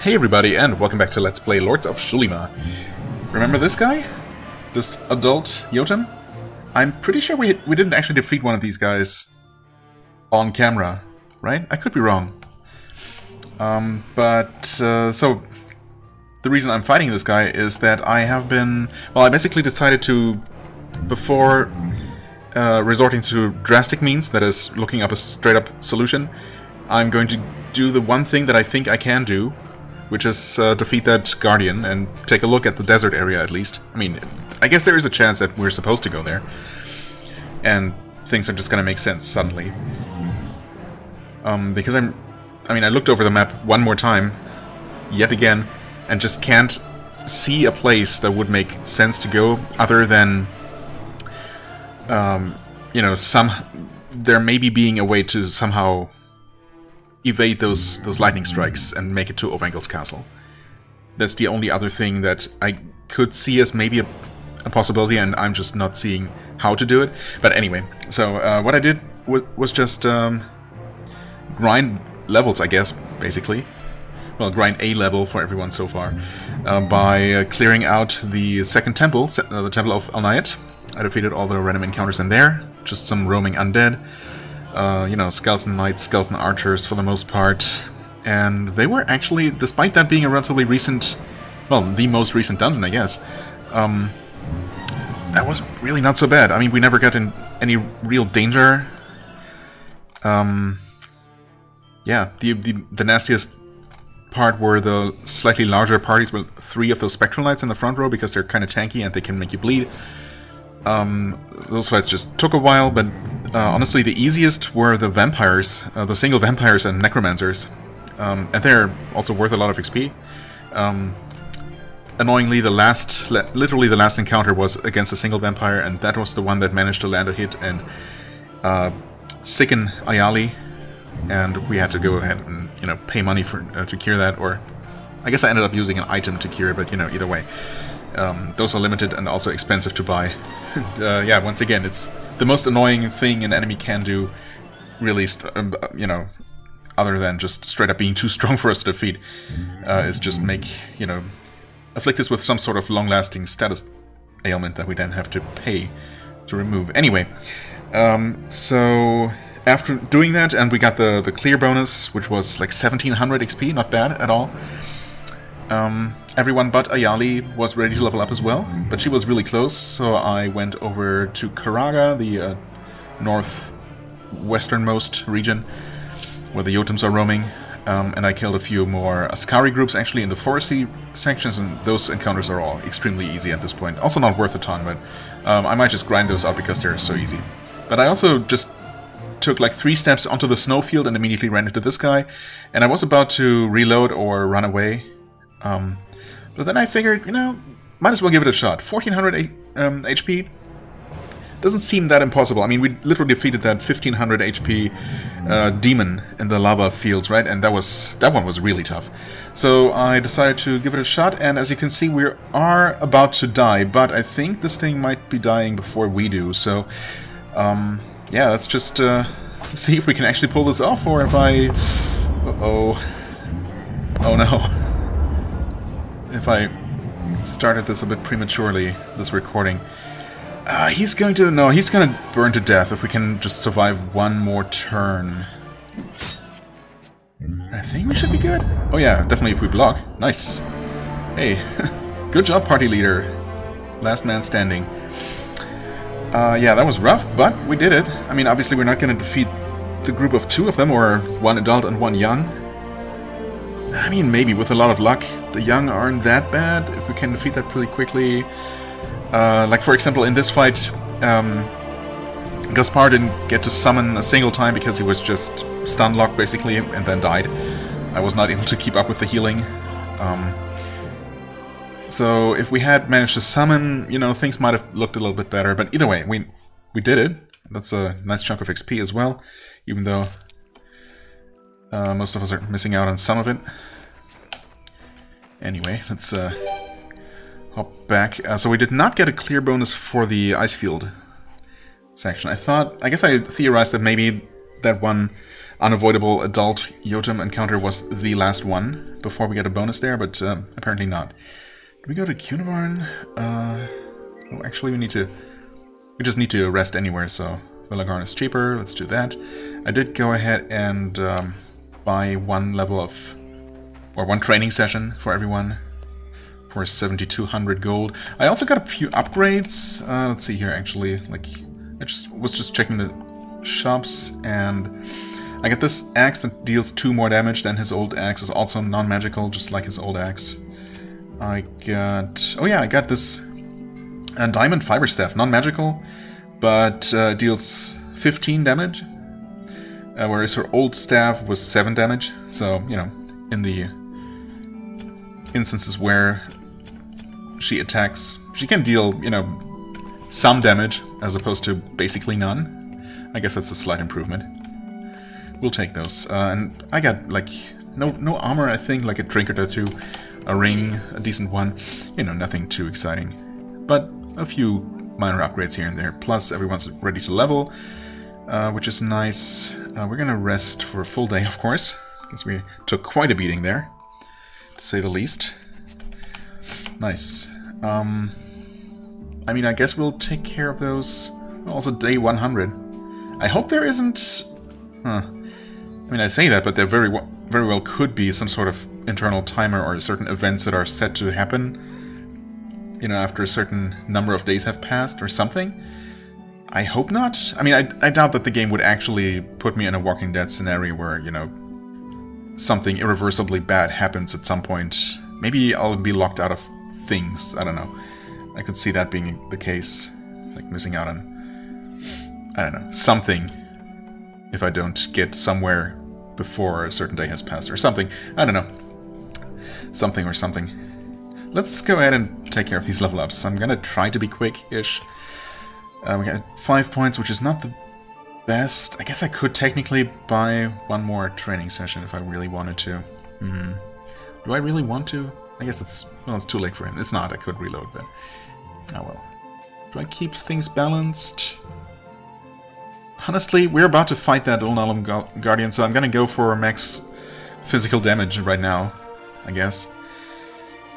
Hey everybody, and welcome back to Let's Play Lords of Xulima. Remember this guy? This adult Jotun? I'm pretty sure we, we didn't actually defeat one of these guys on camera, right? I could be wrong. Um, but, uh, so, the reason I'm fighting this guy is that I have been... Well, I basically decided to, before uh, resorting to drastic means, that is, looking up a straight-up solution, I'm going to do the one thing that I think I can do, which is uh, defeat that Guardian and take a look at the desert area at least. I mean, I guess there is a chance that we're supposed to go there. And things are just gonna make sense suddenly. Um, because I'm... I mean, I looked over the map one more time, yet again, and just can't see a place that would make sense to go other than... Um, you know, some... There maybe being a way to somehow evade those those lightning strikes and make it to Ovengel's castle. That's the only other thing that I could see as maybe a, a possibility, and I'm just not seeing how to do it. But anyway, so uh, what I did was, was just um, grind levels, I guess, basically. Well, grind a level for everyone so far uh, by uh, clearing out the second temple, uh, the Temple of Alnayat. I defeated all the random encounters in there, just some roaming undead uh, you know, skeleton knights, skeleton archers for the most part. And they were actually, despite that being a relatively recent, well, the most recent dungeon, I guess, um, that was really not so bad. I mean, we never got in any real danger. Um, yeah, the, the, the nastiest part were the slightly larger parties with three of those spectral knights in the front row because they're kind of tanky and they can make you bleed. Um, those fights just took a while, but uh, honestly, the easiest were the vampires, uh, the single vampires and necromancers. Um, and they're also worth a lot of XP. Um, annoyingly, the last, literally the last encounter was against a single vampire, and that was the one that managed to land a hit and uh, sicken Ayali. And we had to go ahead and, you know, pay money for uh, to cure that, or I guess I ended up using an item to cure but, you know, either way. Um, those are limited and also expensive to buy. uh, yeah, once again, it's the most annoying thing an enemy can do, really, um, you know, other than just straight up being too strong for us to defeat, uh, is just make, you know, afflict us with some sort of long-lasting status ailment that we then have to pay to remove. Anyway, um, so after doing that, and we got the, the clear bonus, which was like 1700 XP, not bad at all. Um, everyone but Ayali was ready to level up as well, but she was really close, so I went over to Karaga, the uh, northwesternmost region, where the Jotuns are roaming, um, and I killed a few more Askari groups actually in the foresty sections, and those encounters are all extremely easy at this point. Also not worth a ton, but um, I might just grind those out because they're so easy. But I also just took like three steps onto the snowfield and immediately ran into this guy, and I was about to reload or run away um, but then I figured, you know, might as well give it a shot. 1400 um, HP doesn't seem that impossible. I mean, we literally defeated that 1500 HP uh, demon in the lava fields, right? And that was that one was really tough. So I decided to give it a shot, and as you can see, we are about to die, but I think this thing might be dying before we do. So, um, yeah, let's just uh, see if we can actually pull this off, or if I... Uh oh Oh no if I started this a bit prematurely, this recording. Uh, he's going to... No, he's going to burn to death if we can just survive one more turn. I think we should be good. Oh yeah, definitely if we block. Nice. Hey, good job, party leader. Last man standing. Uh, yeah, that was rough, but we did it. I mean, obviously we're not going to defeat the group of two of them, or one adult and one young. I mean, maybe with a lot of luck. The young aren't that bad if we can defeat that pretty quickly. Uh, like, for example, in this fight, um, Gaspar didn't get to summon a single time because he was just stun locked, basically, and then died. I was not able to keep up with the healing. Um, so if we had managed to summon, you know, things might have looked a little bit better. But either way, we we did it. That's a nice chunk of XP as well, even though uh, most of us are missing out on some of it. Anyway, let's uh, hop back. Uh, so we did not get a clear bonus for the ice field section. I thought, I guess I theorized that maybe that one unavoidable adult Jotun encounter was the last one before we get a bonus there, but um, apparently not. Do we go to Cunevarn? Uh, oh, actually, we need to... We just need to rest anywhere, so Villagarn is cheaper. Let's do that. I did go ahead and um, buy one level of... or one training session for everyone for 7200 gold. I also got a few upgrades. Uh, let's see here, actually. Like, I just was just checking the shops, and I got this axe that deals two more damage than his old axe. is also non-magical, just like his old axe. I got... Oh yeah, I got this uh, diamond fiber staff, non-magical, but uh, deals 15 damage, uh, whereas her old staff was 7 damage. So, you know, in the instances where she attacks, she can deal, you know, some damage as opposed to basically none. I guess that's a slight improvement. We'll take those. Uh, and I got, like, no no armor, I think, like a trinket or two, a ring, a decent one. You know, nothing too exciting. But a few minor upgrades here and there. Plus, everyone's ready to level, uh, which is nice. Uh, we're gonna rest for a full day, of course, because we took quite a beating there, to say the least. Nice. Um, I mean, I guess we'll take care of those. Also, day 100. I hope there isn't... Huh. I mean, I say that, but there very, very well could be some sort of internal timer or certain events that are set to happen, you know, after a certain number of days have passed or something. I hope not. I mean, I, I doubt that the game would actually put me in a Walking Dead scenario where, you know, something irreversibly bad happens at some point. Maybe I'll be locked out of things. I don't know. I could see that being the case. Like missing out on, I don't know, something if I don't get somewhere before a certain day has passed or something. I don't know. Something or something. Let's go ahead and take care of these level ups. I'm gonna try to be quick-ish. Uh, we got five points, which is not the best. I guess I could technically buy one more training session if I really wanted to. Hmm. Do I really want to? I guess it's, well, it's too late for him. It's not, I could reload, but... Oh well. Do I keep things balanced? Honestly, we're about to fight that Ulnalum Guardian, so I'm gonna go for max physical damage right now, I guess.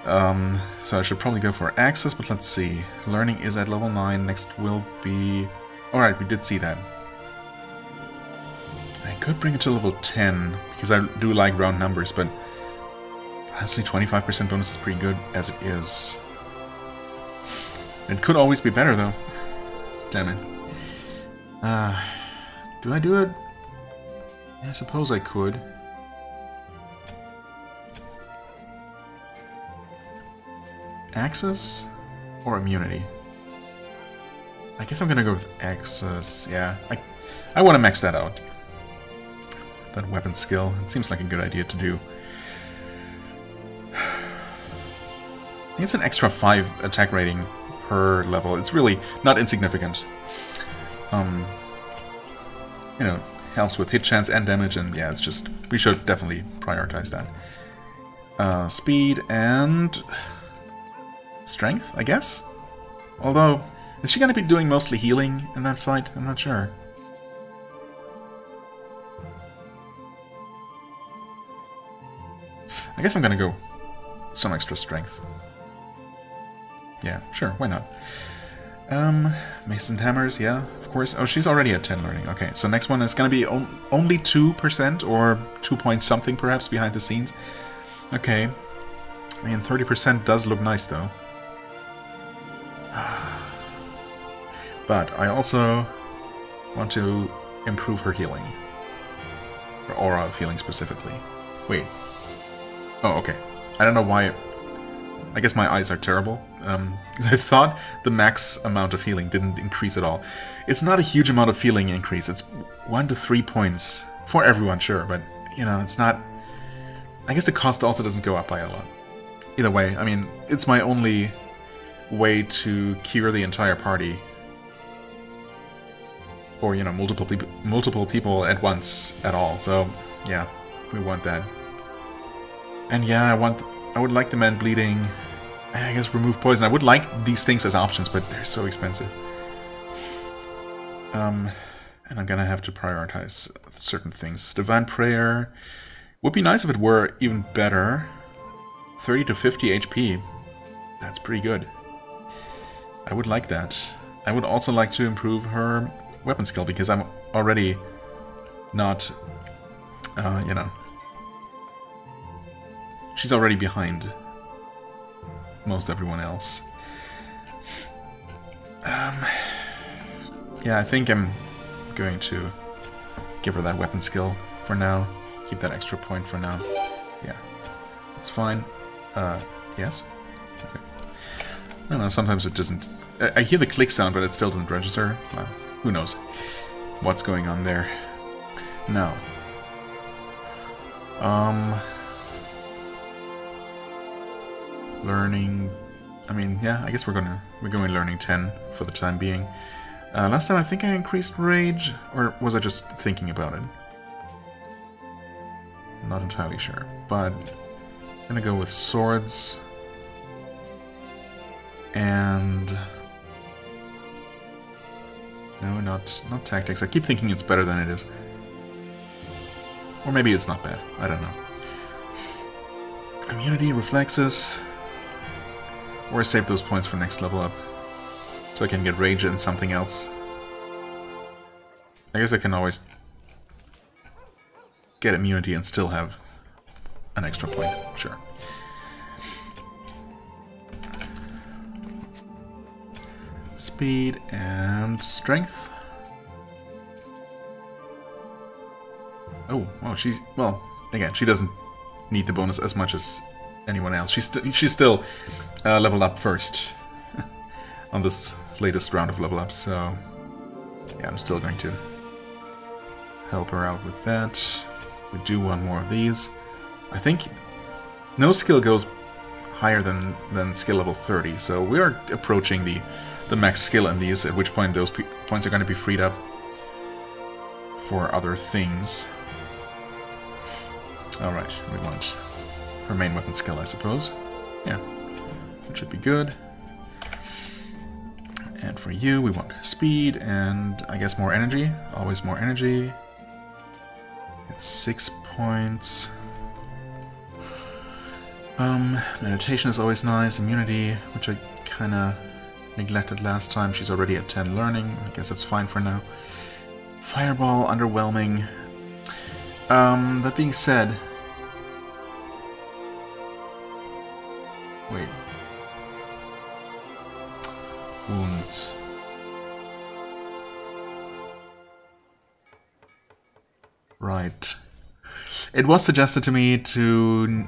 Um, so I should probably go for axes, but let's see. Learning is at level 9, next will be... Alright, we did see that. I could bring it to level 10, because I do like round numbers, but Honestly, 25% bonus is pretty good as it is. It could always be better, though. Damn it. Uh, do I do it? I suppose I could. Axes or immunity? I guess I'm gonna go with axes, yeah. I, I want to max that out. That weapon skill. It seems like a good idea to do. It's an extra 5 attack rating per level. It's really not insignificant. Um, you know, helps with hit chance and damage, and yeah, it's just... We should definitely prioritize that. Uh, speed and... Strength, I guess? Although, is she going to be doing mostly healing in that fight? I'm not sure. I guess I'm going to go some extra strength. Yeah, sure, why not? Um, Mason Hammers, yeah, of course. Oh, she's already at 10 learning. Okay, so next one is gonna be on only 2% or 2 point something perhaps behind the scenes. Okay. I mean, 30% does look nice though. But I also want to improve her healing. Her aura of healing specifically. Wait. Oh, okay. I don't know why I guess my eyes are terrible. Um, I thought the max amount of healing didn't increase at all. It's not a huge amount of healing increase. It's one to three points for everyone, sure, but you know, it's not. I guess the cost also doesn't go up by a lot. Either way, I mean, it's my only way to cure the entire party or you know multiple people, multiple people at once at all. So yeah, we want that. And yeah, I want I would like the man bleeding. And I guess remove poison. I would like these things as options, but they're so expensive. Um, And I'm gonna have to prioritize certain things. Divine Prayer would be nice if it were even better. 30 to 50 HP. That's pretty good. I would like that. I would also like to improve her weapon skill because I'm already not, uh, you know, she's already behind most everyone else. Um, yeah, I think I'm going to give her that weapon skill for now. Keep that extra point for now. Yeah, it's fine. Uh, yes? Don't know, sometimes it doesn't... I, hear the click sound, but it still doesn't register. Well, who knows what's going on there. Now. Um... Learning... I mean, yeah, I guess we're gonna we're going learning 10 for the time being. Uh, last time I think I increased rage, or was I just thinking about it? Not entirely sure, but I'm gonna go with swords and no, not not tactics. I keep thinking it's better than it is, or maybe it's not bad. I don't know. Immunity, reflexes, or save those points for next level up. So I can get Rage and something else. I guess I can always get immunity and still have an extra point. Sure. Speed and strength. Oh, well, she's... Well, again, she doesn't need the bonus as much as anyone else. She's, st she's still uh, leveled up first on this latest round of level ups, so yeah, I'm still going to help her out with that. We do one more of these. I think no skill goes higher than, than skill level 30, so we are approaching the, the max skill in these, at which point those points are going to be freed up for other things. Alright, we want her main weapon skill, I suppose. Yeah, that should be good. And for you, we want speed and I guess more energy. Always more energy. It's six points. Um, meditation is always nice. Immunity, which I kind of neglected last time. She's already at 10 learning. I guess that's fine for now. Fireball, underwhelming. Um, that being said... Wait, wounds. Right. It was suggested to me to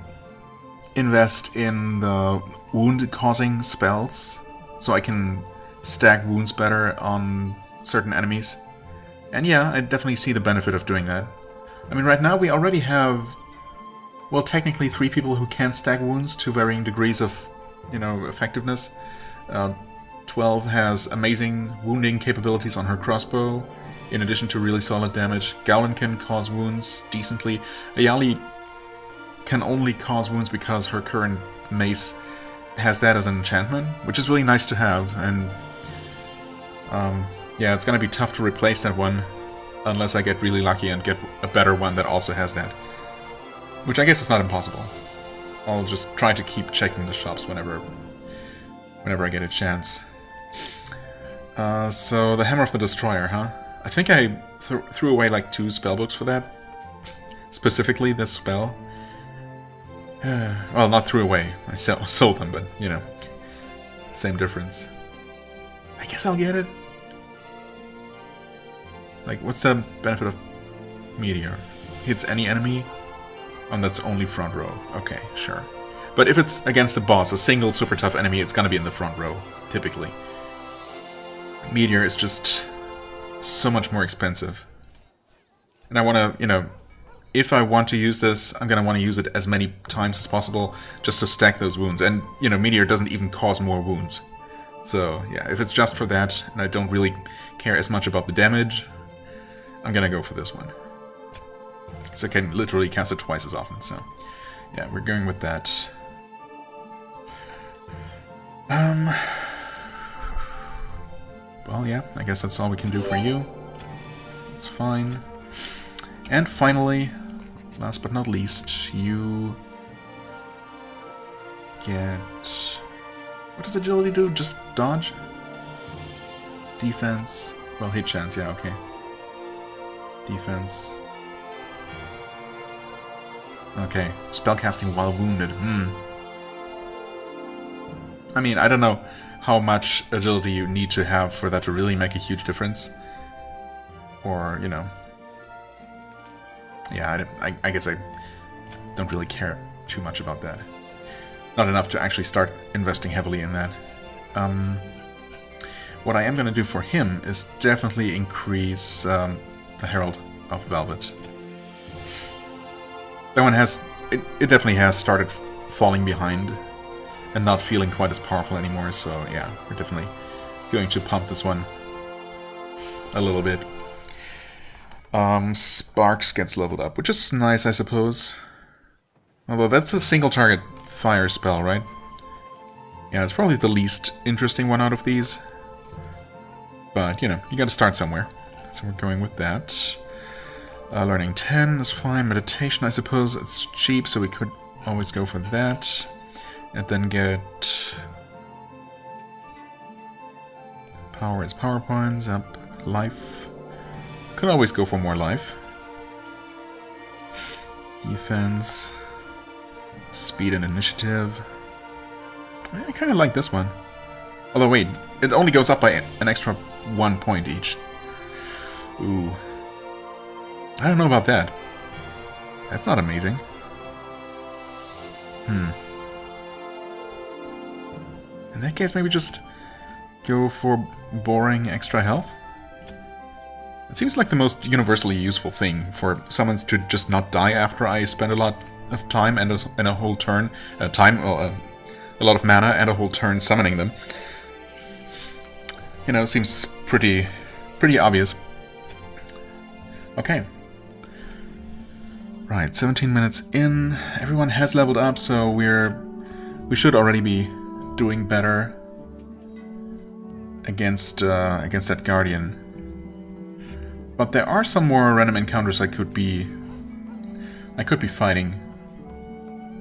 invest in the wound-causing spells, so I can stack wounds better on certain enemies. And yeah, I definitely see the benefit of doing that. I mean, right now we already have, well, technically three people who can stack wounds to varying degrees of, you know, effectiveness. Uh, 12 has amazing wounding capabilities on her crossbow, in addition to really solid damage. Gowlin can cause wounds decently. Ayali can only cause wounds because her current mace has that as an enchantment, which is really nice to have, and um, yeah, it's gonna be tough to replace that one unless I get really lucky and get a better one that also has that. Which I guess is not impossible. I'll just try to keep checking the shops whenever whenever I get a chance. Uh, so, the Hammer of the Destroyer, huh? I think I th threw away like two spellbooks for that. Specifically, this spell. well, not threw away. I sell sold them, but, you know. Same difference. I guess I'll get it. Like, what's the benefit of Meteor? Hits any enemy? And that's only front row. Okay, sure. But if it's against a boss, a single super tough enemy, it's gonna be in the front row, typically. Meteor is just so much more expensive. And I want to, you know, if I want to use this, I'm going to want to use it as many times as possible just to stack those wounds. And, you know, Meteor doesn't even cause more wounds. So, yeah, if it's just for that, and I don't really care as much about the damage, I'm going to go for this one. So I can literally cast it twice as often, so... Yeah, we're going with that. Um... Well, yeah, I guess that's all we can do for you. That's fine. And finally, last but not least, you get... What does agility do? Just dodge? Defense? Well, hit chance, yeah, okay. Defense. Okay, spellcasting while wounded. Hmm. I mean, I don't know how much agility you need to have for that to really make a huge difference. Or, you know... Yeah, I, I, I guess I don't really care too much about that. Not enough to actually start investing heavily in that. Um, what I am going to do for him is definitely increase um, the Herald of Velvet. That one has... It, it definitely has started falling behind and not feeling quite as powerful anymore, so yeah, we're definitely going to pump this one a little bit. Um, Sparks gets leveled up, which is nice, I suppose. Although that's a single target fire spell, right? Yeah, it's probably the least interesting one out of these. But, you know, you gotta start somewhere. So we're going with that. Uh, learning 10 is fine. Meditation, I suppose, it's cheap, so we could always go for that. And then get... Power is power points, up life. Could always go for more life. Defense. Speed and initiative. I kind of like this one. Although wait, it only goes up by an extra one point each. Ooh. I don't know about that. That's not amazing. Hmm. In that case, maybe just go for boring extra health? It seems like the most universally useful thing for summons to just not die after I spend a lot of time and a, and a whole turn, uh, time, well, uh, a lot of mana and a whole turn summoning them. You know, seems pretty, pretty obvious. Okay. Right, 17 minutes in. Everyone has leveled up, so we're we should already be doing better against uh, against that Guardian. But there are some more random encounters I could be I could be fighting.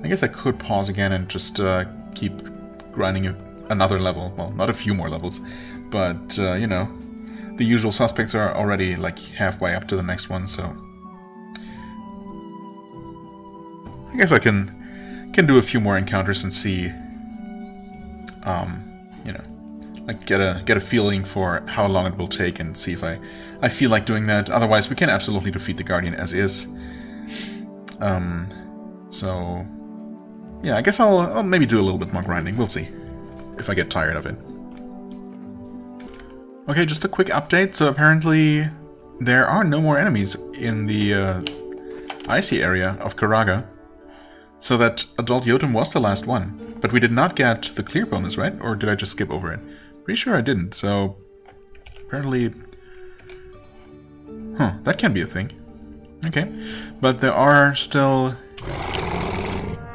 I guess I could pause again and just uh, keep grinding another level. Well, not a few more levels, but uh, you know, the usual suspects are already like halfway up to the next one, so I guess I can can do a few more encounters and see um, you know, like get a get a feeling for how long it will take and see if I I feel like doing that. Otherwise, we can absolutely defeat the Guardian as is. Um, so yeah, I guess I'll, I'll maybe do a little bit more grinding. We'll see if I get tired of it. Okay, just a quick update. So apparently there are no more enemies in the uh, icy area of Karaga. So that Adult Jotun was the last one. But we did not get the clear bonus, right? Or did I just skip over it? Pretty sure I didn't, so... Apparently... Huh, that can be a thing. Okay. But there are still...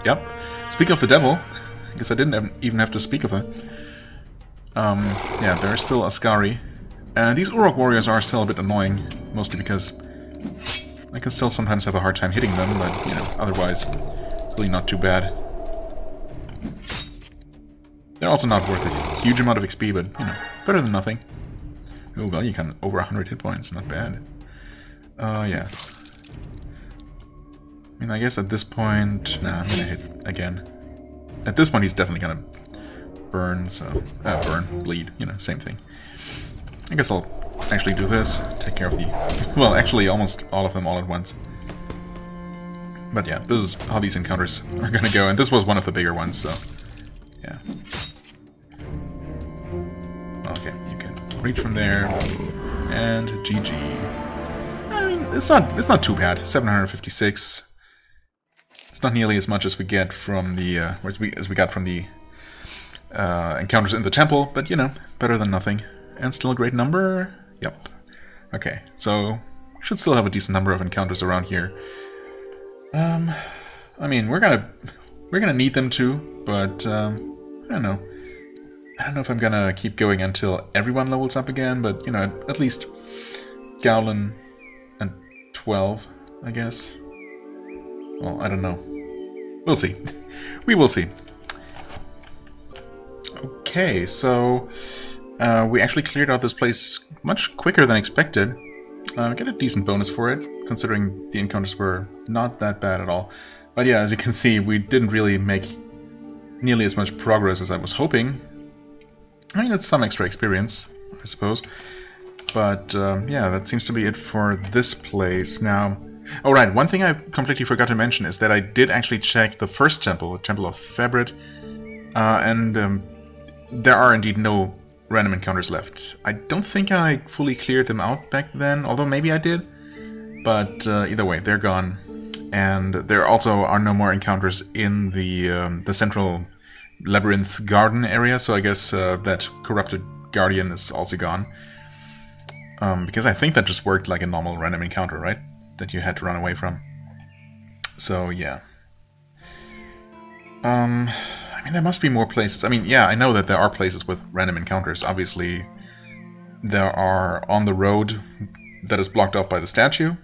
Yep. Speak of the devil. I guess I didn't even have to speak of it. Um, yeah, there are still Askari. And these Uruk warriors are still a bit annoying, mostly because I can still sometimes have a hard time hitting them, but, you know, otherwise Really not too bad. They're also not worth a huge amount of XP, but, you know, better than nothing. Oh, well, you can over 100 hit points, not bad. Uh, yeah. I mean, I guess at this point... Nah, I'm gonna hit again. At this point, he's definitely gonna burn, so... Uh, burn, bleed, you know, same thing. I guess I'll actually do this, take care of the... Well, actually, almost all of them all at once. But yeah, this is how these encounters are gonna go, and this was one of the bigger ones, so reach from there, and GG. I mean, it's not it's not too bad. 756. It's not nearly as much as we get from the uh, as we as we got from the uh, encounters in the temple, but you know, better than nothing, and still a great number. Yep. Okay, so should still have a decent number of encounters around here. Um, I mean, we're gonna we're gonna need them too, but um, I don't know. I don't know if I'm gonna keep going until everyone levels up again, but you know, at, least Gowlin 12, I guess. Well, I don't know. We'll see. we will see. Okay, so uh, we actually cleared out this place much quicker than expected. Uh, get a decent bonus for it, considering the encounters were not that bad at all. But yeah, as you can see, we didn't really make nearly as much progress as I was hoping. I mean, it's some extra experience, I suppose. But um, yeah, that seems to be it for this place. Now, oh right, one thing I completely forgot to mention is that I did actually check the first temple, the Temple of Febrit, uh, and um, there are indeed no random encounters left. I don't think I fully cleared them out back then, although maybe I did. But uh, either way, they're gone. And there also are no more encounters in the um, the central labyrinth garden area, so I guess uh, that corrupted guardian is also gone. Um, because I think that just worked like a normal random encounter, right? That you had to run away from. So, yeah. Um, I mean, there must be more places. I mean, yeah, I know that there are places with random encounters. Obviously, there are on the road that is blocked off by the statue.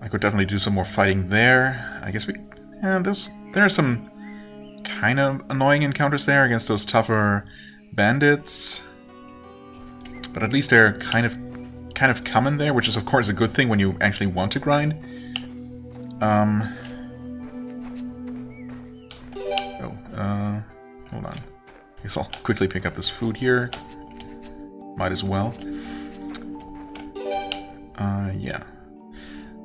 I could definitely do some more fighting there. I guess we... Yeah, there's, there are some kind of annoying encounters there against those tougher bandits. But at least they're kind of kind of common there, which is of course a good thing when you actually want to grind. Um, oh, uh, hold on. I guess I'll quickly pick up this food here. Might as well. Uh, yeah.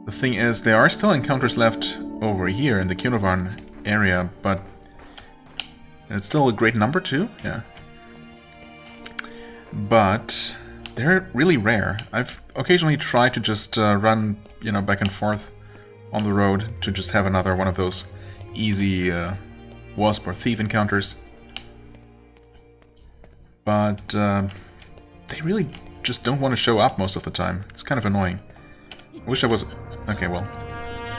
The thing is, there are still encounters left over here in the Cunovarn area, but it's still a great number too, yeah but they're really rare. I've occasionally tried to just uh, run, you know, back and forth on the road to just have another one of those easy uh, wasp or thief encounters. But uh, they really just don't want to show up most of the time. It's kind of annoying. I wish I was... Okay, well,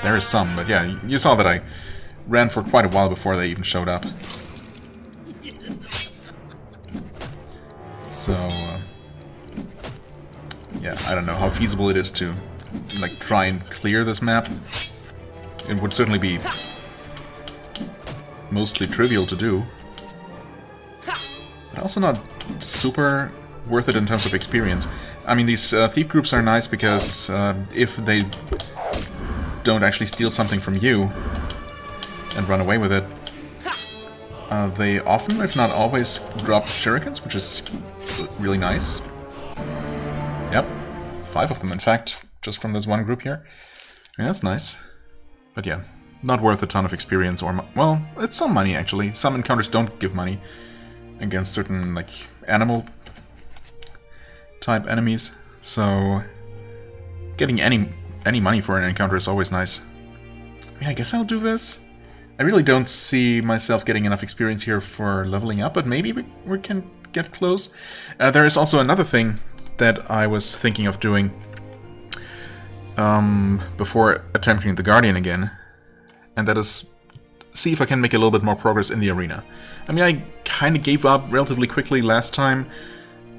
there is some, but yeah, you saw that I ran for quite a while before they even showed up. So, uh, yeah, I don't know how feasible it is to, like, try and clear this map. It would certainly be mostly trivial to do. But also not super worth it in terms of experience. I mean, these uh, thief groups are nice because uh, if they don't actually steal something from you and run away with it, uh, they often, if not always, drop shurikens, which is really nice. Yep, five of them, in fact, just from this one group here. Yeah, that's nice. But yeah, not worth a ton of experience or... Well, it's some money, actually. Some encounters don't give money against certain, like, animal type enemies. So, getting any any money for an encounter is always nice. I mean, I guess I'll do this. I really don't see myself getting enough experience here for leveling up, but maybe we, we can get close. Uh, there is also another thing that I was thinking of doing um, before attempting the Guardian again, and that is see if I can make a little bit more progress in the arena. I mean, I kind of gave up relatively quickly last time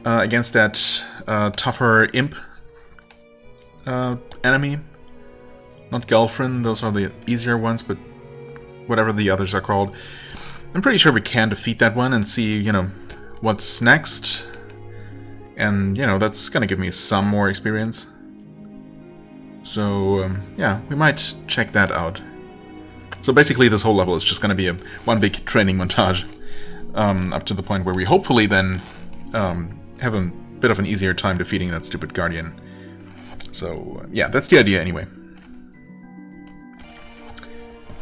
uh, against that uh, tougher imp uh, enemy. Not Gelfrin, those are the easier ones, but whatever the others are called. I'm pretty sure we can defeat that one and see, you know, what's next. And, you know, that's gonna give me some more experience. So, um, yeah, we might check that out. So basically this whole level is just gonna be a one big training montage. Um, up to the point where we hopefully then um, have a bit of an easier time defeating that stupid Guardian. So, uh, yeah, that's the idea anyway.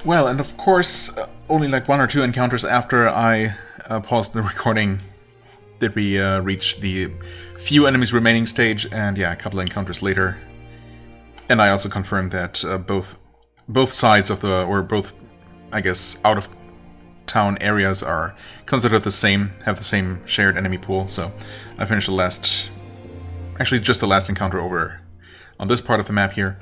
Well, and of course, uh, only like one or two encounters after I uh, paused the recording did we uh, reach the few enemies remaining stage, and yeah, a couple encounters later. And I also confirmed that uh, both both sides of the, or both, I guess, out of town areas are considered the same, have the same shared enemy pool, so I finished the last, actually just the last encounter over on this part of the map here.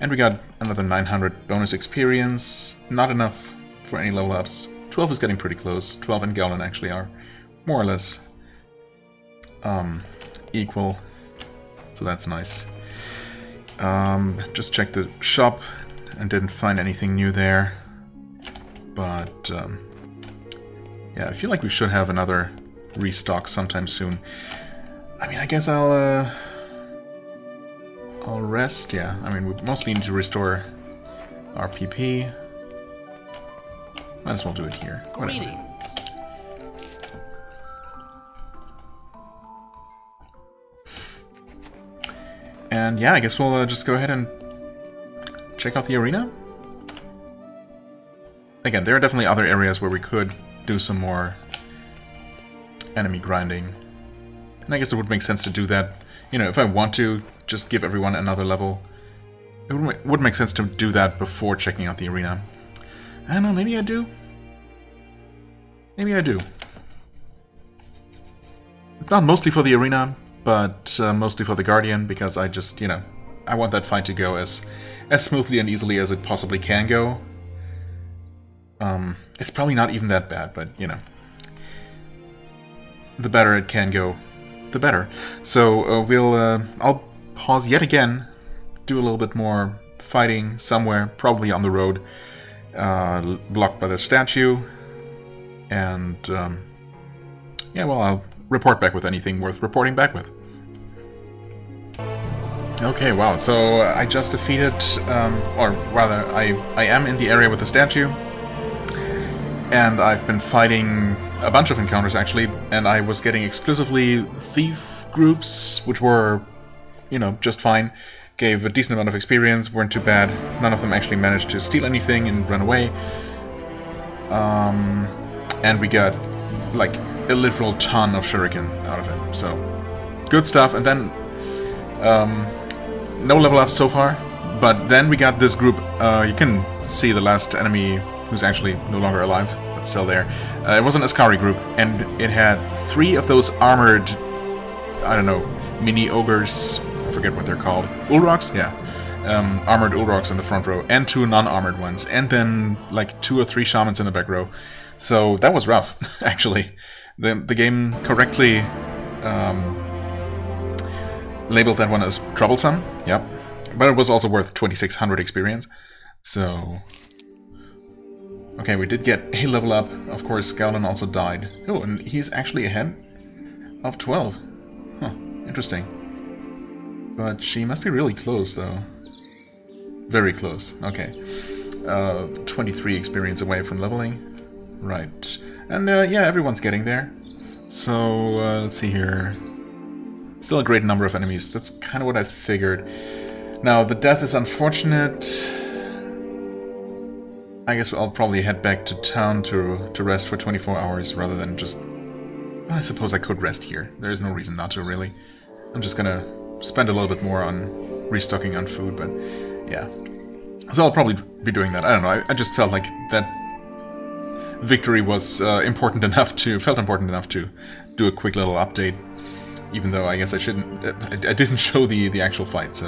And we got another 900 bonus experience. Not enough for any level ups. 12 is getting pretty close. 12 and Gowlin actually are more or less um, equal. So that's nice. Um, just checked the shop and didn't find anything new there. But, um, yeah, I feel like we should have another restock sometime soon. I mean, I guess I'll, uh, I'll rest, yeah. I mean, we mostly need to restore our PP. Might as well do it here. Greetings. And yeah, I guess we'll uh, just go ahead and check out the arena. Again, there are definitely other areas where we could do some more enemy grinding. And I guess it would make sense to do that. You know, if I want to, just give everyone another level. It would, would make sense to do that before checking out the arena. I don't know, maybe I do? Maybe I do. It's not mostly for the arena, but uh, mostly for the Guardian, because I just, you know, I want that fight to go as, as smoothly and easily as it possibly can go. Um, it's probably not even that bad, but, you know. The better it can go, the better. So, uh, we'll, uh, I'll pause yet again, do a little bit more fighting somewhere, probably on the road, uh, blocked by the statue, and, um, yeah, well, I'll report back with anything worth reporting back with. Okay, wow, so I just defeated, um, or rather, I, I am in the area with the statue, and I've been fighting a bunch of encounters, actually, and I was getting exclusively thief groups, which were, you know, just fine, gave a decent amount of experience, weren't too bad, none of them actually managed to steal anything and run away, um, and we got, like, a literal ton of shuriken out of it. So, good stuff. And then, um, no level up so far. But then we got this group. Uh, you can see the last enemy who's actually no longer alive, but still there. Uh, it was an Askari group, and it had three of those armored, I don't know, mini ogres. Forget what they're called. Ulroks? Yeah. Um, armored Ulroks in the front row, and two non-armored ones, and then like two or three shamans in the back row. So that was rough, actually the, the game correctly um, labeled that one as troublesome. Yep. But it was also worth 2600 experience. So... Okay, we did get a level up. Of course, Gowlin also died. Oh, and he's actually ahead of 12. Huh, interesting. But she must be really close, though. Very close, okay. Uh, 23 experience away from leveling. Right. And uh, yeah, everyone's getting there. So, uh, let's see here. Still a great number of enemies. That's kind of what I figured. Now, the death is unfortunate. I guess I'll probably head back to town to, to rest for 24 hours rather than just... I suppose I could rest here. There's no reason not to, really. I'm just gonna spend a little bit more on restocking on food, but yeah. So I'll probably be doing that. I don't know, I, I just felt like that victory was uh, important enough to felt important enough to do a quick little update. Even though I guess I shouldn't, I, I didn't show the the actual fight. So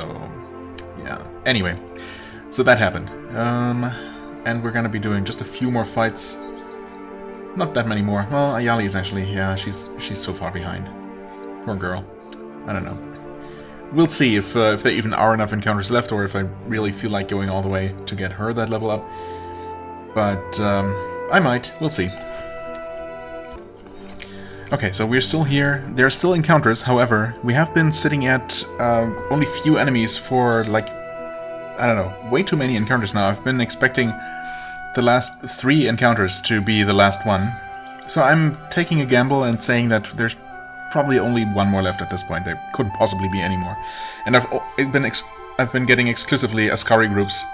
yeah. Anyway, so that happened, um, and we're gonna be doing just a few more fights. Not that many more. Well, Ayali is actually yeah. She's she's so far behind. Poor girl. I don't know. We'll see if uh, if there even are enough encounters left, or if I really feel like going all the way to get her that level up. But um, I might. We'll see. Okay, so we're still here. There are still encounters, however, we have been sitting at uh, only few enemies for, like, I don't know, way too many encounters now. I've been expecting the last three encounters to be the last one. So I'm taking a gamble and saying that there's probably only one more left at this point. There couldn't possibly be any more. And I've been I've been getting exclusively Askari groups,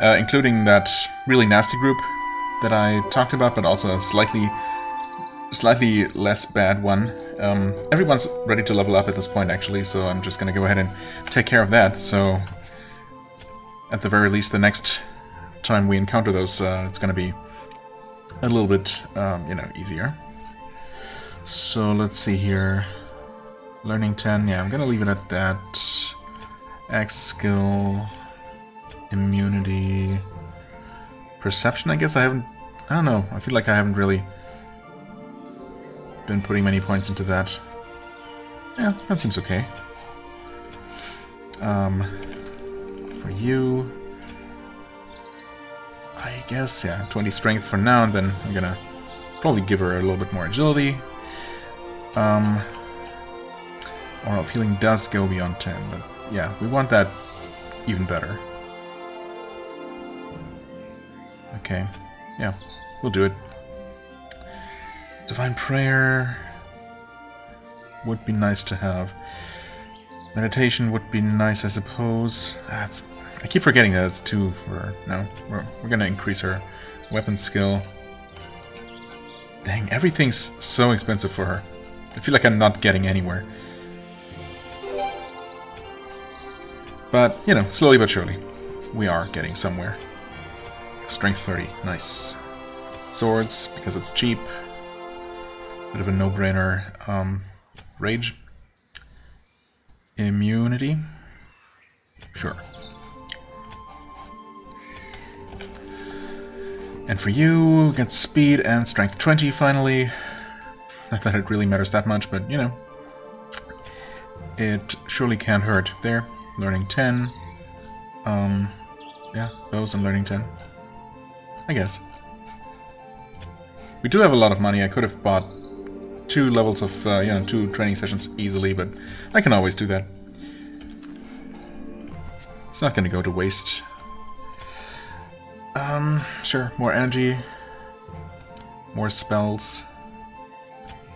uh, including that really nasty group that I talked about, but also a slightly slightly less bad one. Um, everyone's ready to level up at this point, actually, so I'm just gonna go ahead and take care of that. So, at the very least, the next time we encounter those, uh, it's gonna be a little bit, um, you know, easier. So, let's see here. Learning 10, yeah, I'm gonna leave it at that. X skill, immunity, Perception, I guess I haven't... I don't know. I feel like I haven't really been putting many points into that. Yeah, that seems okay. Um, for you, I guess, yeah, 20 strength for now, and then I'm gonna probably give her a little bit more agility. Um, Oral Feeling does go beyond 10, but yeah, we want that even better. Okay, yeah, we'll do it. Divine Prayer would be nice to have. Meditation would be nice, I suppose. That's I keep forgetting that it's two for no. We're we're gonna increase her weapon skill. Dang, everything's so expensive for her. I feel like I'm not getting anywhere. But, you know, slowly but surely, we are getting somewhere. Strength 30, nice. Swords, because it's cheap. Bit of a no-brainer. Um, rage. Immunity. Sure. And for you, get speed and strength 20 finally. Not that it really matters that much, but you know. It surely can't hurt. There, learning 10. Um, yeah, those and learning 10. I guess. We do have a lot of money. I could have bought two levels of, uh, you know, two training sessions easily, but I can always do that. It's not going to go to waste. Um, sure. More energy. More spells.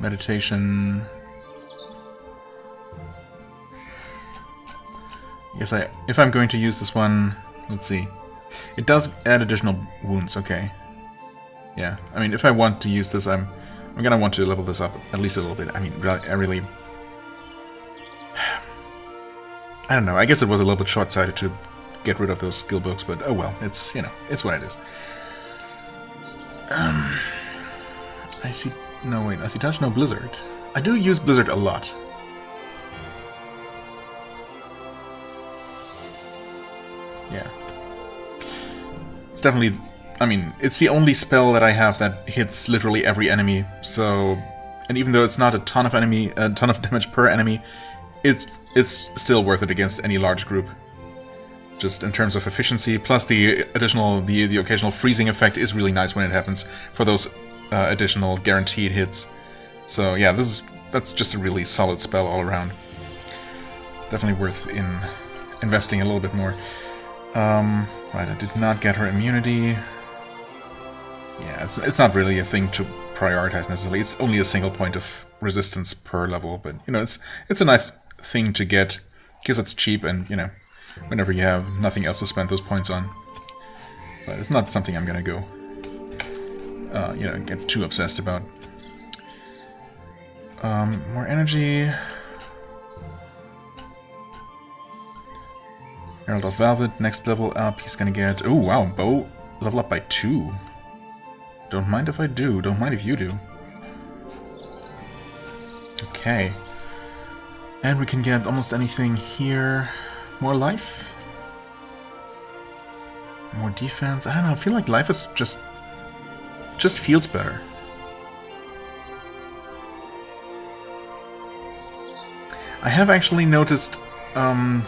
Meditation. I guess I, if I'm going to use this one, let's see. It does add additional wounds, okay. Yeah, I mean, if I want to use this, I'm, I'm gonna want to level this up at least a little bit. I mean, I really... I don't know, I guess it was a little bit short-sighted to get rid of those skill books, but oh well, it's, you know, it's what it is. Um, I see, no wait, I see touch, no Blizzard. I do use Blizzard a lot. Yeah. It's definitely, I mean, it's the only spell that I have that hits literally every enemy, so, and even though it's not a ton of enemy, a ton of damage per enemy, it's, it's still worth it against any large group just in terms of efficiency. Plus the additional, the, the occasional freezing effect is really nice when it happens for those uh, additional guaranteed hits. So yeah, this is that's just a really solid spell all around. Definitely worth in investing a little bit more. Um, right, I did not get her immunity. Yeah, it's, it's not really a thing to prioritize necessarily. It's only a single point of resistance per level, but you know, it's it's a nice thing to get because it's cheap and you know whenever you have nothing else to spend those points on. But it's not something I'm gonna go, uh, you know, get too obsessed about. Um, more energy. Herald of Velvet, next level up, he's gonna get... Oh, wow, bow level up by two. Don't mind if I do, don't mind if you do. Okay. And we can get almost anything here. More life? More defense? I don't know, I feel like life is just... just feels better. I have actually noticed um,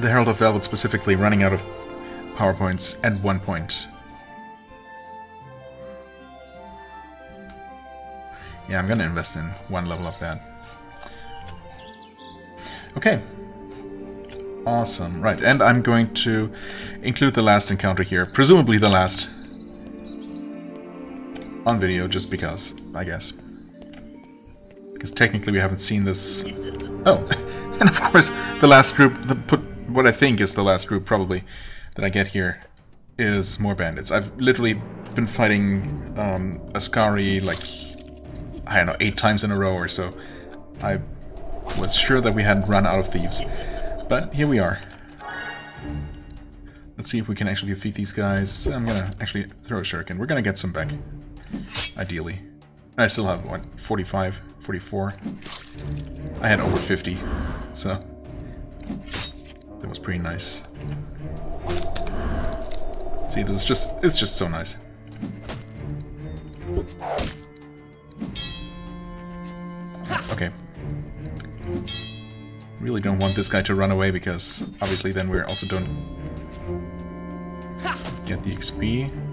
the Herald of Velvet specifically running out of PowerPoints at one point. Yeah, I'm gonna invest in one level of that. Okay, Awesome. Right, and I'm going to include the last encounter here. Presumably the last on video, just because, I guess. Because technically we haven't seen this... Oh, and of course the last group, the put what I think is the last group probably that I get here is more bandits. I've literally been fighting um, Askari like, I don't know, eight times in a row or so. I was sure that we hadn't run out of thieves. But here we are. Let's see if we can actually defeat these guys. I'm gonna actually throw a shuriken. We're gonna get some back. Ideally. I still have, what, 45, 44? I had over 50, so... That was pretty nice. See, this is just, it's just so nice. Okay. Really don't want this guy to run away because obviously then we also don't get the XP.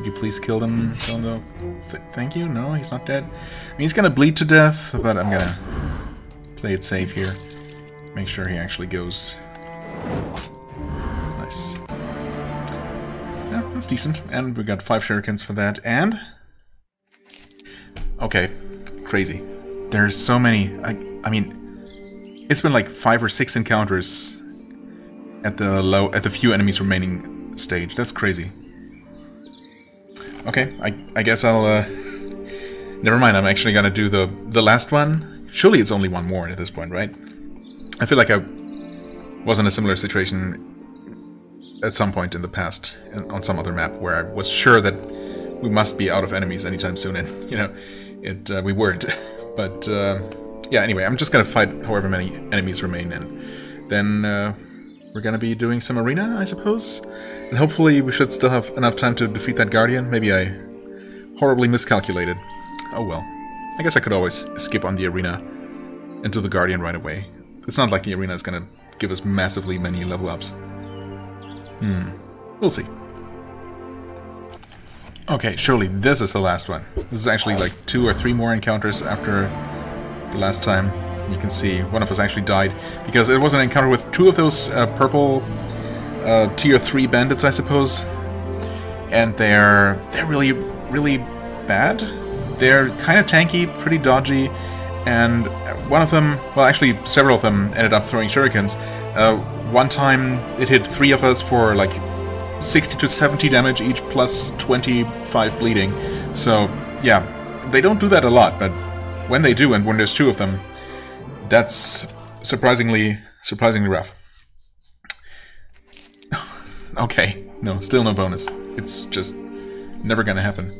Could you please kill them? Kill though? Th thank you? No, he's not dead. I mean, he's gonna bleed to death, but I'm gonna play it safe here. Make sure he actually goes. Nice. Yeah, that's decent. And we got five shurikens for that. And... Okay. Crazy. There's so many... I, I mean, it's been like five or six encounters at the low at the few enemies remaining stage. That's crazy. Okay, I I guess I'll uh never mind, I'm actually gonna do the the last one. Surely it's only one more at this point, right? I feel like I was in a similar situation at some point in the past on some other map where I was sure that we must be out of enemies anytime soon and you know it uh, we weren't but uh, yeah, anyway, I'm just gonna fight however many enemies remain, and then uh, we're gonna be doing some arena, I suppose? And hopefully we should still have enough time to defeat that Guardian. Maybe I horribly miscalculated. Oh well. I guess I could always skip on the arena and do the Guardian right away. It's not like the arena is gonna give us massively many level ups. Hmm. We'll see. Okay, surely this is the last one. This is actually like two or three more encounters after the last time. You can see one of us actually died because it was an encounter with two of those uh, purple uh, tier 3 bandits, I suppose. And they're they're really, really bad. They're kind of tanky, pretty dodgy, and one of them, well actually several of them ended up throwing shurikens. Uh, one time it hit three of us for like 60 to 70 damage each plus 25 bleeding. So yeah, they don't do that a lot, but when they do, and when there's two of them, that's surprisingly surprisingly rough. Okay, no, still no bonus. It's just never gonna happen.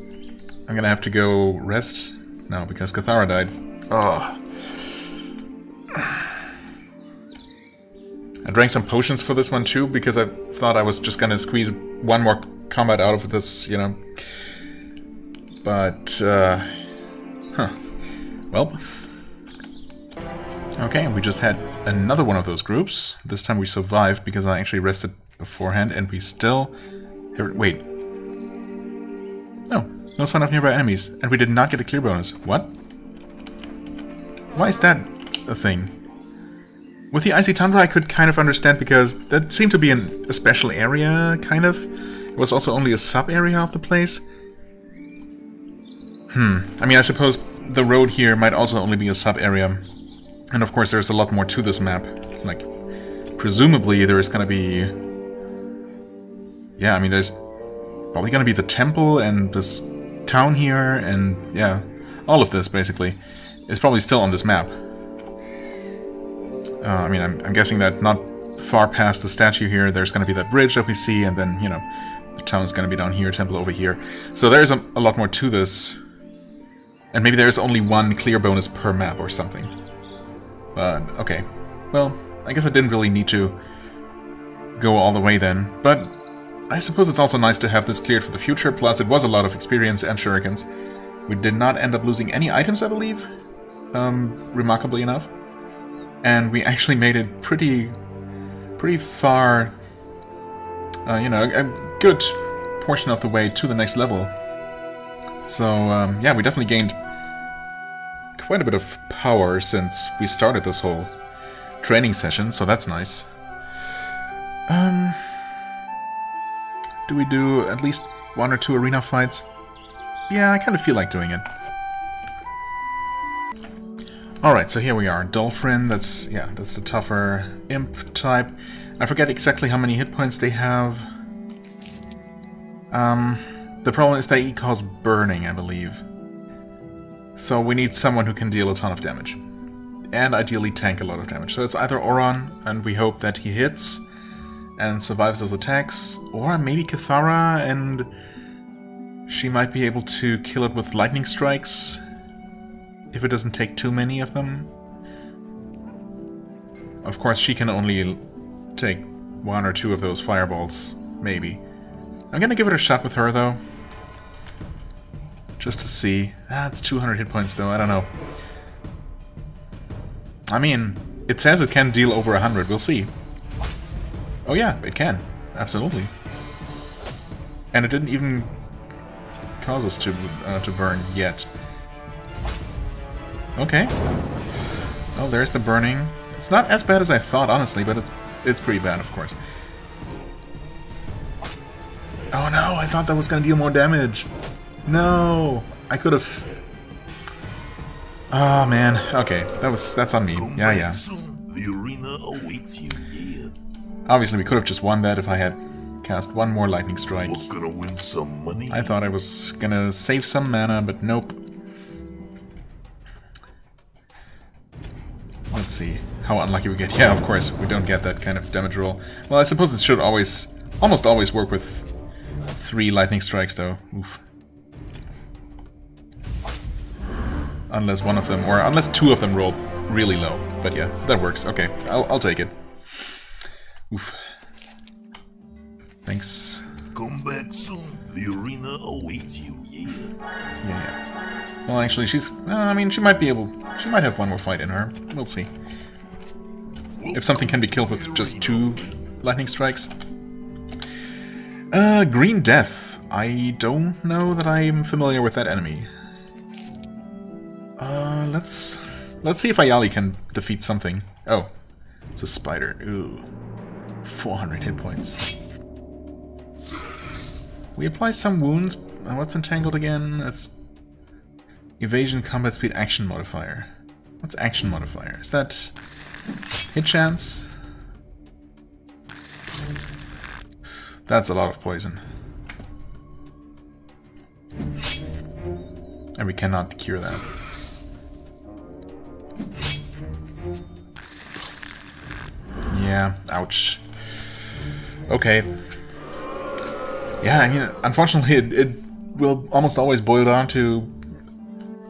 I'm gonna have to go rest now because Cathara died. Oh. I drank some potions for this one too because I thought I was just gonna squeeze one more combat out of this, you know. But, uh, huh. Well, okay, we just had another one of those groups. This time we survived because I actually rested beforehand and we still... Wait. No, no sign of nearby enemies. And we did not get a clear bonus. What? Why is that a thing? With the Icy Tundra I could kind of understand because that seemed to be an, a special area, kind of. It was also only a sub-area of the place. Hmm. I mean, I suppose the road here might also only be a sub-area. And of course there's a lot more to this map. Like, presumably there is gonna be... Yeah, I mean there's probably gonna be the temple and this town here and yeah, all of this basically is probably still on this map. Uh, I mean, I'm, I'm guessing that not far past the statue here, there's going to be that bridge that we see, and then, you know, the town's going to be down here, temple over here. So there's a, a lot more to this and maybe there's only one clear bonus per map or something. But, okay. Well, I guess I didn't really need to go all the way then. But I suppose it's also nice to have this cleared for the future, plus it was a lot of experience and shurikens. We did not end up losing any items, I believe, um, remarkably enough. And we actually made it pretty, pretty far, uh, you know, a good portion of the way to the next level. So, um, yeah, we definitely gained quite a bit of power since we started this whole training session, so that's nice. Um, do we do at least one or two arena fights? Yeah, I kind of feel like doing it. Alright, so here we are. Dolphin, that's, yeah, that's the tougher imp type. I forget exactly how many hit points they have. Um, the problem is they cause burning, I believe. So we need someone who can deal a ton of damage. And ideally tank a lot of damage. So it's either Auron, and we hope that he hits and survives those attacks, or maybe Cathara, and she might be able to kill it with lightning strikes, if it doesn't take too many of them. Of course, she can only take one or two of those fireballs, maybe. I'm gonna give it a shot with her, though. Just to see. That's ah, 200 hit points, though. I don't know. I mean, it says it can deal over 100. We'll see. Oh yeah, it can. Absolutely. And it didn't even cause us to, uh, to burn yet. Okay. Oh, there's the burning. It's not as bad as I thought, honestly, but it's it's pretty bad, of course. Oh no, I thought that was gonna deal more damage. No, I could have. Oh man, okay, that was that's on me. Yeah, yeah. Obviously, we could have just won that if I had cast one more lightning strike. We're gonna win some money. I thought I was gonna save some mana, but nope. Let's see how unlucky we get. Yeah, of course, we don't get that kind of damage roll. Well, I suppose it should always, almost always work with three lightning strikes, though. Oof. Unless one of them, or unless two of them roll really low. But yeah, that works. Okay, I'll, I'll take it. Oof. Thanks. Come back soon. The arena awaits you. Yeah. Yeah, yeah. Well, actually, she's... Uh, I mean, she might be able... She might have one more fight in her. We'll see. If something can be killed with just two lightning strikes. Uh, Green Death. I don't know that I'm familiar with that enemy. Uh, let's... Let's see if Ayali can defeat something. Oh, it's a spider. Ooh. 400 hit points. We apply some wounds. What's entangled again? It's evasion, combat speed, action modifier. What's action modifier? Is that hit chance? That's a lot of poison. And we cannot cure that. Yeah, ouch. Okay. Yeah, I mean, unfortunately, it, it will almost always boil down to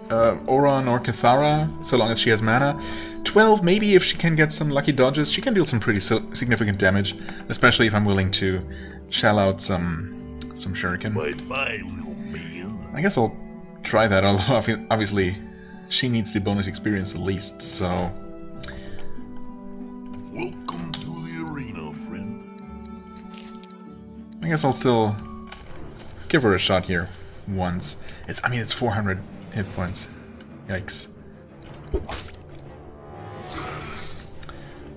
uh, Oron or Cathara, so long as she has mana. 12, maybe if she can get some lucky dodges, she can deal some pretty significant damage, especially if I'm willing to shell out some some shuriken. Bye bye, little man. I guess I'll try that, although obviously she needs the bonus experience at least, so... I guess I'll still give her a shot here once. It's I mean it's 400 hit points. Yikes.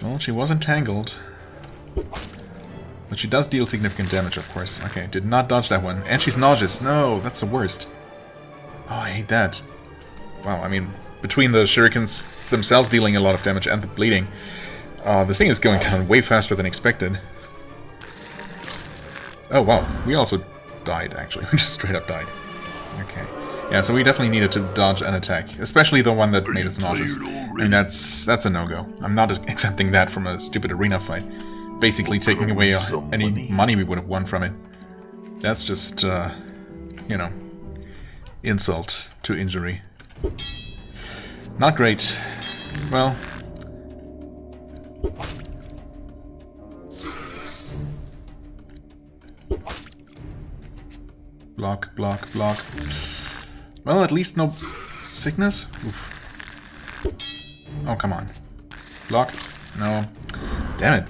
Well, she was entangled. But she does deal significant damage, of course. Okay, did not dodge that one. And she's nauseous. No, that's the worst. Oh, I hate that. Wow, I mean, between the shurikens themselves dealing a lot of damage and the bleeding, uh, this thing is going down way faster than expected. Oh, wow. We also died, actually. We just straight up died. Okay. Yeah, so we definitely needed to dodge an attack, especially the one that made us nauseous. And that's that's a no-go. I'm not accepting that from a stupid arena fight. Basically taking away uh, any money we would have won from it. That's just, uh, you know, insult to injury. Not great. Well... Block, block, block. Well, at least no sickness? Oof. Oh, come on. Block? No. Damn it.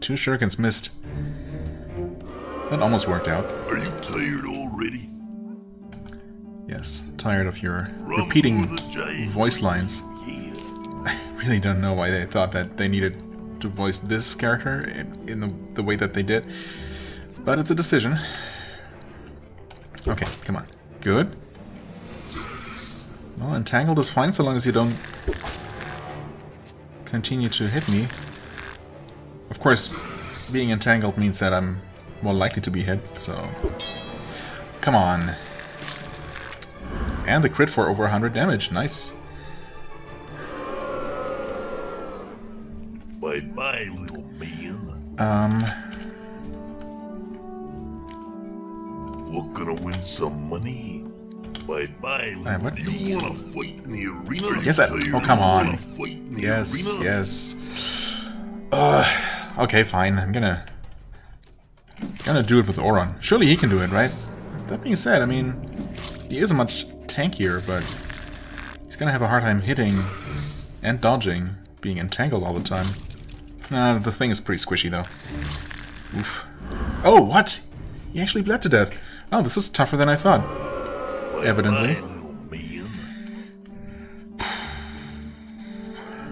Two shurikens missed. That almost worked out. Are you tired already? Yes, tired of your repeating voice lines. I really don't know why they thought that they needed to voice this character in, in the, the way that they did. But it's a decision. Okay, come on. Good. Well, entangled is fine so long as you don't continue to hit me. Of course, being entangled means that I'm more likely to be hit, so... Come on. And the crit for over 100 damage, nice. Bye-bye, little man. Um... We're gonna win some money. Bye bye. Uh, what? You wanna fight in the arena? Yes, I. Oh, come on. Yes, arena? yes. Uh, okay, fine. I'm gonna gonna do it with Oron. Surely he can do it, right? That being said, I mean, he isn't much tankier, but he's gonna have a hard time hitting and dodging. being entangled all the time. Nah, the thing is pretty squishy though. Oof. Oh, what? He actually bled to death. Oh, this is tougher than I thought. Evidently. Bye, little man.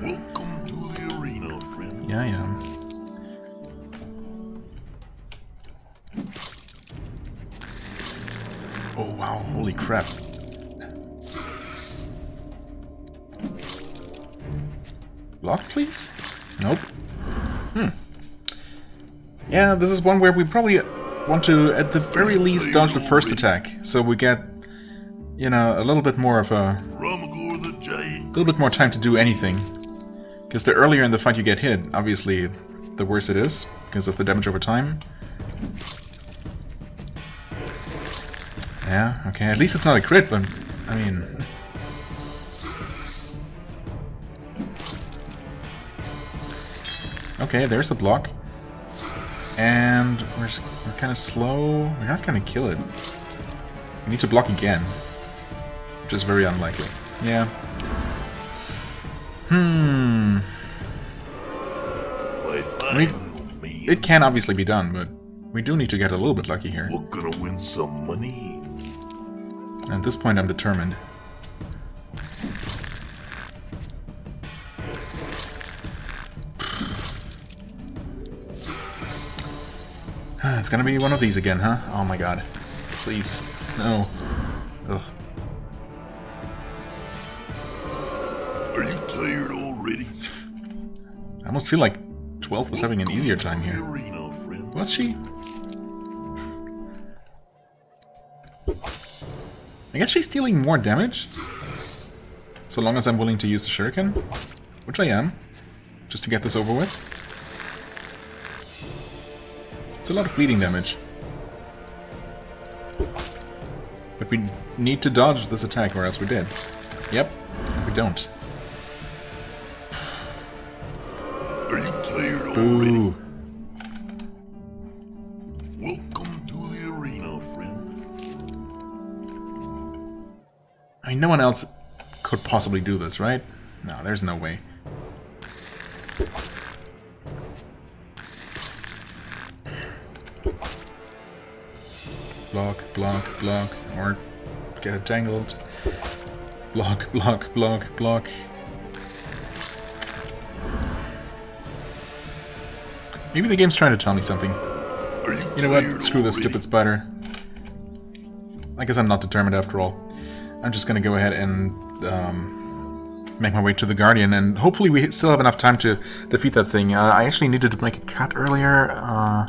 Welcome to the arena, friend. Yeah, yeah. Oh wow, holy crap. Block, please? Nope. Hmm. Yeah, this is one where we probably want to, at the very least, dodge the first attack, so we get, you know, a little bit more of a a little bit more time to do anything. Because the earlier in the fight you get hit, obviously, the worse it is, because of the damage over time. Yeah, okay, at least it's not a crit, but, I mean... Okay, there's a block. And we're, we're kind of slow. We're not going to kill it. We need to block again. Which is very unlikely. Yeah. Hmm. Bye bye, We- It can obviously be done, but we do need to get a little bit lucky here. We're gonna win some money. At this point, I'm determined. It's gonna be one of these again, huh? Oh my god. Please. No. Ugh. Are you tired already? I almost feel like 12 was having an easier time here. Was she? I guess she's dealing more damage. So long as I'm willing to use the shuriken. Which I am. Just to get this over with. It's a lot of bleeding damage. But we need to dodge this attack or else we're dead. Yep, we don't. Are you tired already? Ooh. Welcome to the arena, friend. I mean, no one else could possibly do this, right? No, there's no way. Block, block, block, or get it tangled. Block, block, block, block. Maybe the game's trying to tell me something. You, You know what? Screw this stupid spider. I guess I'm not determined after all. I'm just gonna go ahead and um, make my way to the Guardian, and hopefully we still have enough time to defeat that thing. Uh, I actually needed to make a cut earlier. Uh,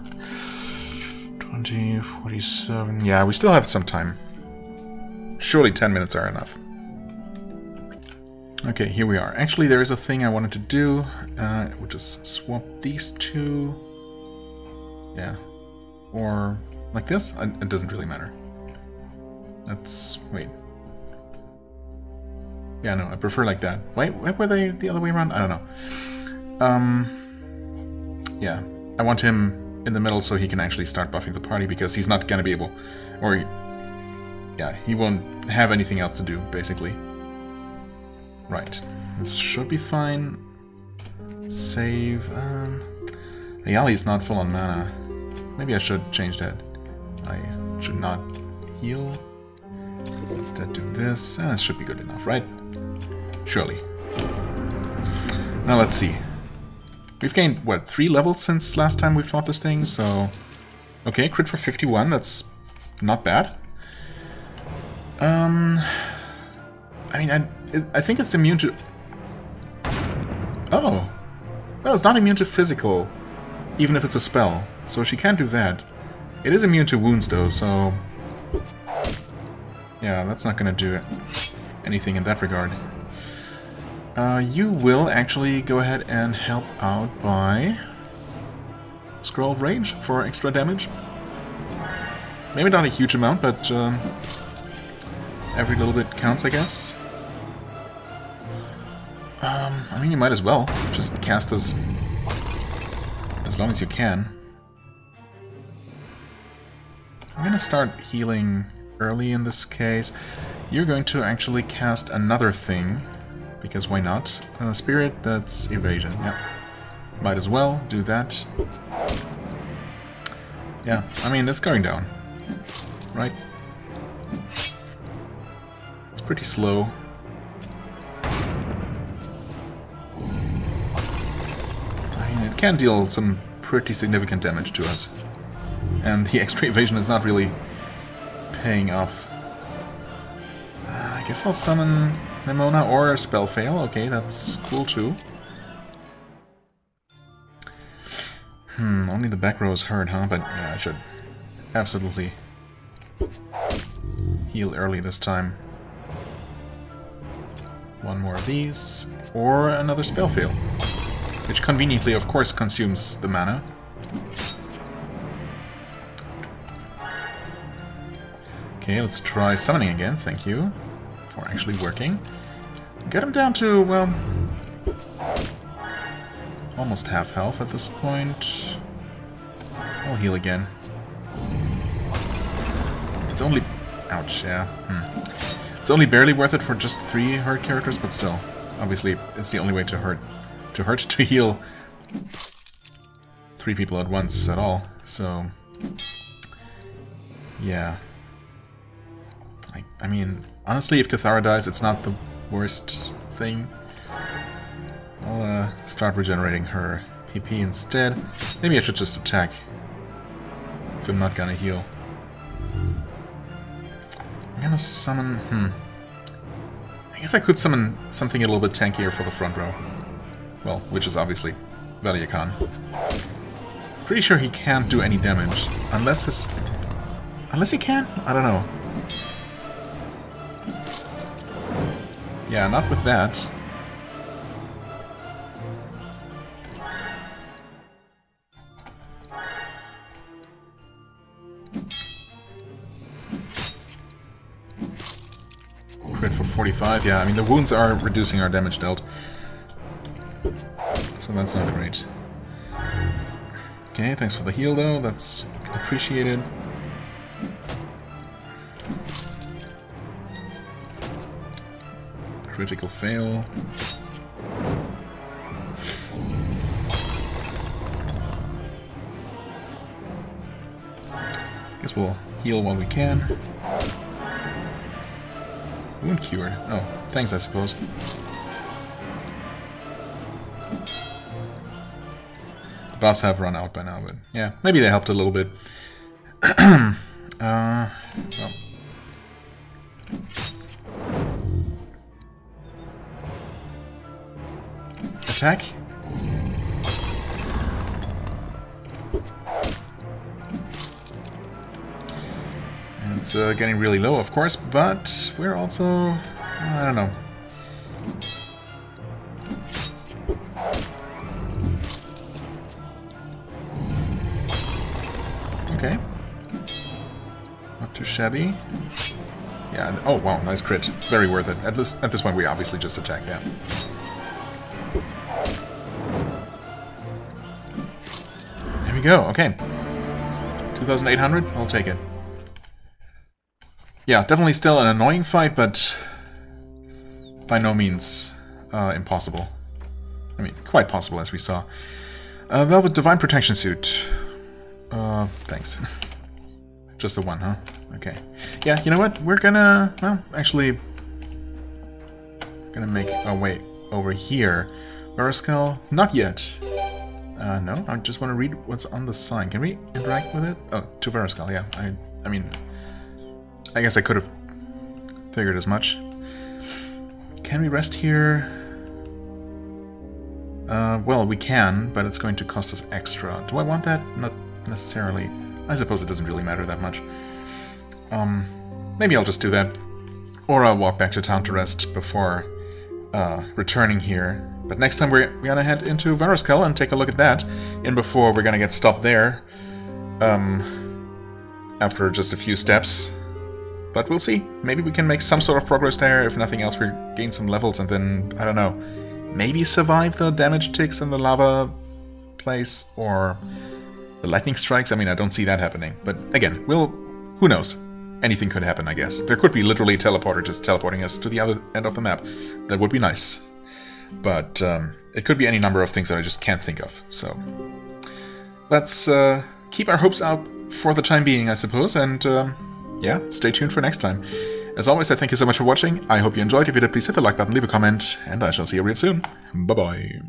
20, 47... Yeah, we still have some time. Surely 10 minutes are enough. Okay, here we are. Actually, there is a thing I wanted to do, uh, which is swap these two. Yeah. Or like this? It doesn't really matter. Let's wait. Yeah, no, I prefer like that. Wait, why were they the other way around? I don't know. Um, yeah, I want him in the middle so he can actually start buffing the party because he's not gonna be able, or yeah, he won't have anything else to do basically. Right, this should be fine. Save. Um, Ayali is not full on mana. Maybe I should change that. I should not heal. Instead do this. Ah, this should be good enough, right? Surely. Now let's see. We've gained, what, three levels since last time we fought this thing, so... Okay, crit for 51, that's not bad. Um... I mean, I, I think it's immune to... Oh! Well, it's not immune to physical, even if it's a spell, so she can't do that. It is immune to wounds, though, so... Yeah, that's not gonna do anything in that regard. Uh, you will actually go ahead and help out by... Scroll of Rage for extra damage. Maybe not a huge amount, but um, every little bit counts, I guess. Um, I mean, you might as well. Just cast as, as long as you can. I'm gonna start healing early in this case. You're going to actually cast another thing. Because why not? Uh, spirit, that's evasion, yeah. Might as well do that. Yeah, I mean, it's going down, right? It's pretty slow. I mean, it can deal some pretty significant damage to us. And the extra evasion is not really paying off. Uh, I guess I'll summon Nemona or a Spell Fail. Okay, that's cool too. Hmm, only the back row is hurt, huh? But yeah, I should absolutely heal early this time. One more of these, or another Spell Fail. Which conveniently, of course, consumes the mana. Okay, let's try summoning again, thank you for actually working. Get him down to, well, almost half health at this point. I'll heal again. It's only... Ouch, yeah. Hmm. It's only barely worth it for just three hurt characters, but still. Obviously, it's the only way to hurt... To hurt to heal three people at once at all, so... Yeah. I, I mean, honestly, if Cathara dies, it's not the worst thing. I'll uh, start regenerating her PP instead. Maybe I should just attack if I'm not gonna heal. I'm gonna summon... Hmm. I guess I could summon something a little bit tankier for the front row. Well, which is obviously Khan. Pretty sure he can't do any damage. Unless his... Unless he can? I don't know. Yeah, not with that. Crit for 45, yeah, I mean the wounds are reducing our damage dealt. So that's not great. Okay, thanks for the heal though, that's appreciated. Critical fail. Guess we'll heal while we can. Wound cured. Oh, thanks I suppose. The buffs have run out by now, but yeah, maybe they helped a little bit. uh, Attack? And it's uh, getting really low, of course, but we're also... I don't know. Okay. Not too shabby. Yeah, oh wow, nice crit. Very worth it. At this at this point we obviously just attack that. Go, okay. 2,800, I'll take it. Yeah, definitely still an annoying fight, but by no means uh, impossible. I mean, quite possible, as we saw. Uh, Velvet Divine Protection Suit. Uh, thanks. Just the one, huh? Okay. Yeah, you know what? We're gonna... Well, actually... Gonna make our way over here. Varaskel? Not yet. Uh, no, I just want to read what's on the sign. Can we interact with it? Oh, to Varaskel, yeah. I, I mean... I guess I could have figured as much. Can we rest here? Uh, well, we can, but it's going to cost us extra. Do I want that? Not necessarily. I suppose it doesn't really matter that much. Um, maybe I'll just do that. Or I'll walk back to town to rest before uh, returning here. But next time we're, we're gonna head into Varuskel and take a look at that. And before we're gonna get stopped there. Um, after just a few steps. But we'll see. Maybe we can make some sort of progress there. If nothing else, we gain some levels and then, I don't know, maybe survive the damage ticks in the lava place or the lightning strikes. I mean, I don't see that happening. But again, we'll... Who knows? Anything could happen, I guess. There could be literally a teleporter just teleporting us to the other end of the map. That would be nice. But um, it could be any number of things that I just can't think of. So let's uh, keep our hopes up for the time being, I suppose, and um, yeah, stay tuned for next time. As always, I thank you so much for watching. I hope you enjoyed. If you did, please hit the like button, leave a comment, and I shall see you real soon. Bye bye.